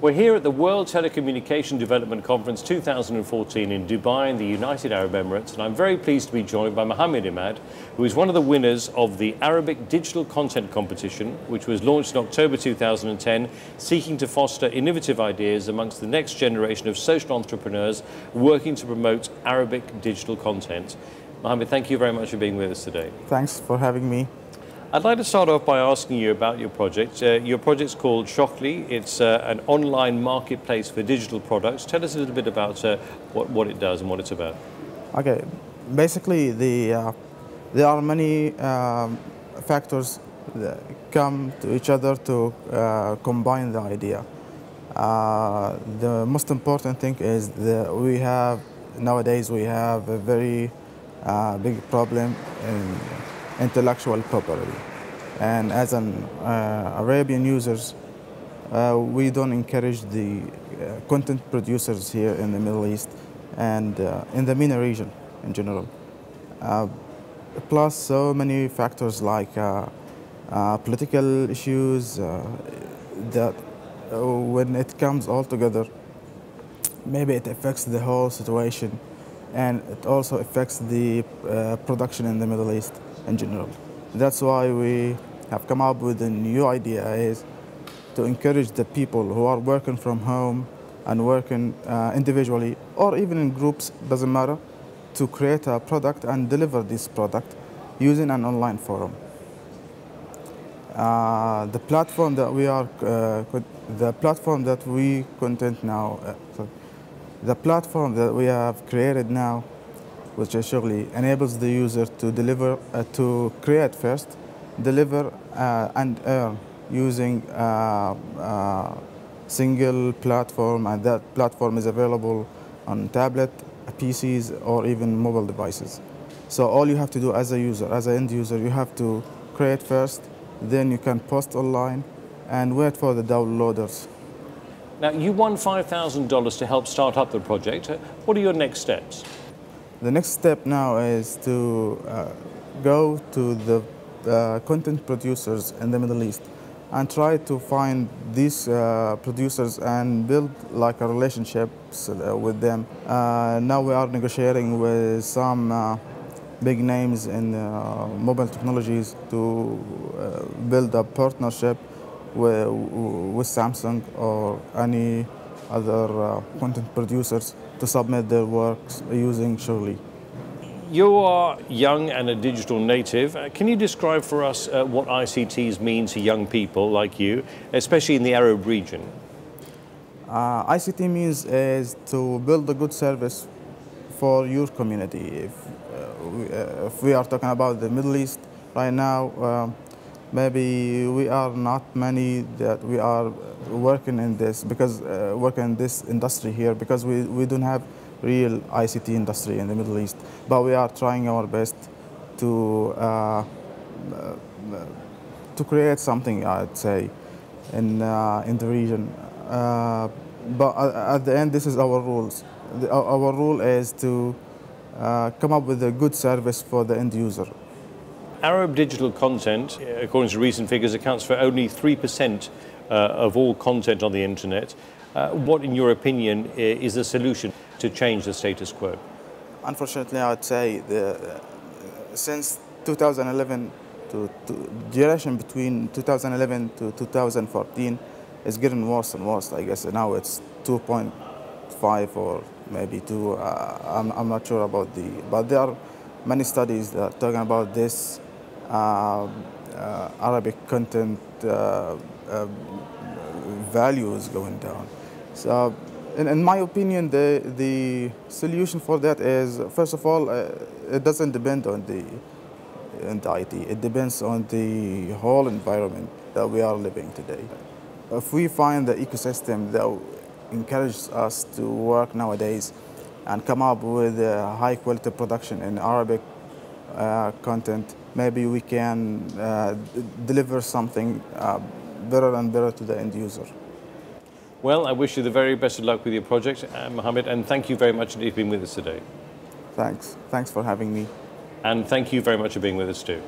We're here at the World Telecommunication Development Conference 2014 in Dubai in the United Arab Emirates, and I'm very pleased to be joined by Mohamed Imad, who is one of the winners of the Arabic Digital Content Competition, which was launched in October 2010, seeking to foster innovative ideas amongst the next generation of social entrepreneurs working to promote Arabic digital content. Mohamed, thank you very much for being with us today. Thanks for having me. I'd like to start off by asking you about your project. Uh, your project's called Shockly. It's uh, an online marketplace for digital products. Tell us a little bit about uh, what, what it does and what it's about. Okay, basically the, uh, there are many um, factors that come to each other to uh, combine the idea. Uh, the most important thing is that we have, nowadays we have a very big problem in intellectual property. And as an uh, Arabian users, uh, we don't encourage the uh, content producers here in the Middle East and uh, in the MENA region in general. Uh, plus so many factors like uh, political issues that when it comes all together, maybe it affects the whole situation and it also affects the production in the Middle East in general. That's why we have come up with a new idea is to encourage the people who are working from home and working uh, individually or even in groups, doesn't matter, to create a product and deliver this product using an online forum. Uh, the platform that we are, uh, the platform that we content now, uh, the platform that we have created now which actually enables the user to deliver, uh, to create first, deliver uh, and earn using uh, uh single platform and that platform is available on tablet, PCs or even mobile devices. So all you have to do as a user, as an end user, you have to create first, then you can post online and wait for the downloaders. Now you won $5,000 to help start up the project. What are your next steps? The next step now is to uh, go to the uh, content producers in the Middle East and try to find these uh, producers and build like a relationships uh, with them. Uh, now we are negotiating with some uh, big names in mobile technologies to build a partnership with, with Samsung or any other content producers to submit their works using Shockly. You are young and a digital native. Uh, can you describe for us uh, what ICTs mean to young people like you, especially in the Arab region? Uh, ICT means is to build a good service for your community. If, uh, we, uh, if we are talking about the Middle East right now, um, maybe we are not many that we are working in this because uh, working in this industry here because we, we don't have real ICT industry in the Middle East. But we are trying our best to uh, uh to create something I'd say in uh, in the region. Uh, but at the end this is our rules. The, our rule is to uh, come up with a good service for the end user Arab digital content, according to recent figures, accounts for only 3% uh, of all content on the internet. Uh, what, in your opinion, is the solution to change the status quo? Unfortunately, I'd say the, uh, since 2011 to, to duration between 2011 to 2014 is getting worse and worse. I guess now it's 2.5 or maybe 2. Uh, I'm, I'm not sure about the, but there are many studies that are talking about this Arabic content uh, values going down. So in, in, my opinion, the, the solution for that is, first of all, uh, it doesn't depend on the, on the IT. It depends on the whole environment that we are living today. If we find the ecosystem that encourages us to work nowadays and come up with a high quality production in Arabic uh, content, maybe we can uh, deliver something uh, better and better to the end user. Well, I wish you the very best of luck with your project, uh, Mohamed, and thank you very much indeed for being with us today. Thanks. Thanks for having me. And thank you very much for being with us too.